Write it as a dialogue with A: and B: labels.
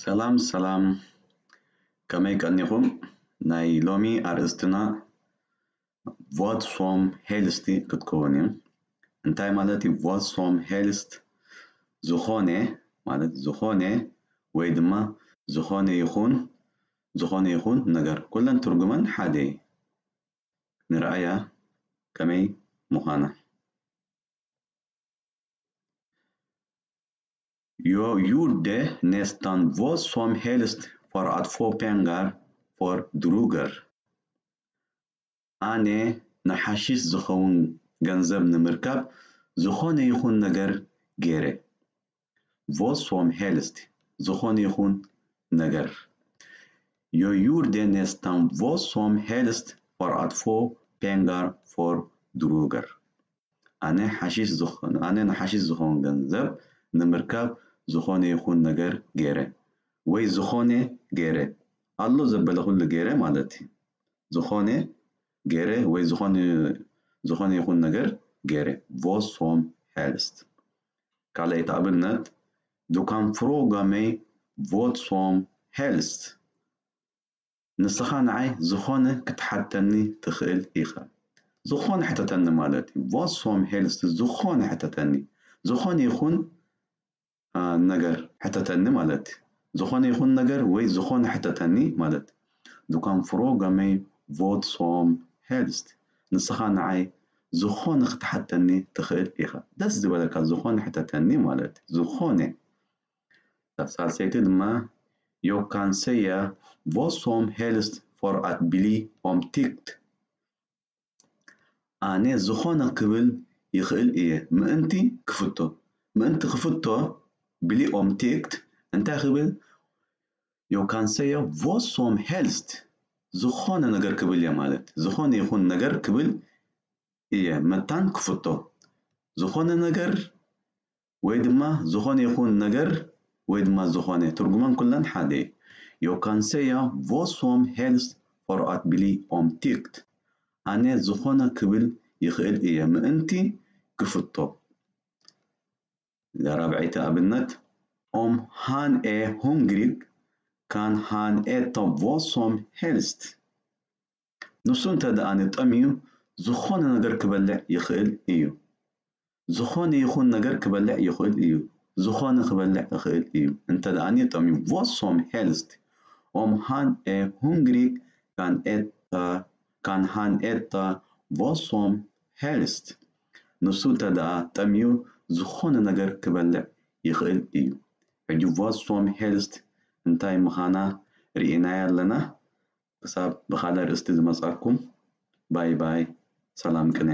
A: ሰላም ሰላም። ከመይ ቀኒኹም ናይ ሎሚ ኣርእስትና ቮት ሶም ሄልስቲ ክትከውን እዩ። እንታይ ማለት እዩ? ቮት ሶም ሄልስት ዝኾነ ማለት ዝኾነ ወይ ድማ ዝኾነ ይኹን ዝኾነ ይኹን ነገር ኩለን ትርጉመን ሓደ እዩ። ንረኣያ ከመይ ምዃና Iurde nästan vad som helst för att få pengar för droger. ئانێ نە حەشیش زخەون گەنجەب نمرکەب زخۆنەی خون نەگەر گێرێ بۆ سۆم هێلست زخۆنی خون نەگەر یۆ یوردێ نێستان بۆ سۆم هێلست فەرعاتفۆ پێنگار فۆر دروگەر ئەنێ حەشیش زخۆن ئەنێ نە حەشیش زخۆن گەنجەب نمرکەب ዝኾነ ይኹን ነገር ገይረ። ወይ ዝኾነ ገይረ። ኣሎ ዘበለ ኩሉ ገይረ ማለት እዩ። ዝኾነ ገይረ ወይ ዝኾነ ይኹን ነገር ገይረ። vad som helst ካልኣይቲ ኣብነት fråga mig vad som helst ንስኻ ንዓይ ዝኾነ ክትሓተኒ ትኽእል ኢኻ። ዝኾነ ሕተተኒ ማለት እዩ። som helst ዝኾነ ሕተተኒ። ዝኾነ ይኹን ነገር ሕተተኒ ማለት እዩ ዝኾነ ይኹን ነገር ወይ ዝኾነ ሕተተኒ ማለት Du kan fråga mig vad som helst ንስኻ ንዓይ ዝኾነ ክትሓተኒ ትኽእል ኢኻ ደስ ዝበለካ ዝኾነ ሕተተኒ ማለት እዩ ዝኾነ ሳልሰይቲ ድማ Jag kan säga vad som helst för att bli omtyckt ኣነ ዝኾነ ክብል ይኽእል እየ ምእንቲ ክፍቶ ምእንቲ ክፍቶ بلي اوم تيكت omtykt, intakhibel, يو كان vos som helst, زخون نجر كبل يا مالت زخون يخون نجر كبل إيه متان كفتو. زخون نجر ويدما زخون يخون نجر ويدما زخونه ترجمان كلن حادي. يو كان سيا وسوم هيلس فور أت بلي اوم تيكت. أنا زخون كبل يخيل إيه ما أنتي كفتو. ምእንቲ ክፍቶ ራብዐይቲ ኣብነት Om han är hungrig kan han äta vad som helst ንሱ እንተደኣ ንጠምዩ ዝኾነ ነገር ክበልዕ ይኽእል እዩ ዝኾነ ይኹን ነገር ክበልዕ ይኽእል እዩ ዝኾነ ክበልዕ ይኽእል እዩ እንተደኣኒ ጠምዩ vad som helst Om han är hungrig kan, äta, kan han äta vad som helst ንሱ እንተደኣ ጠምዩ ዝኾነ ነገር ክበልዕ ይኽእል እዩ። vad som helst እንታይ ምዃና ርኢናያ ኣለና። ክሳብ ብኻልእ ርእስቲ ዝመፃኩም ባይ ባይ። ሰላም ቅነ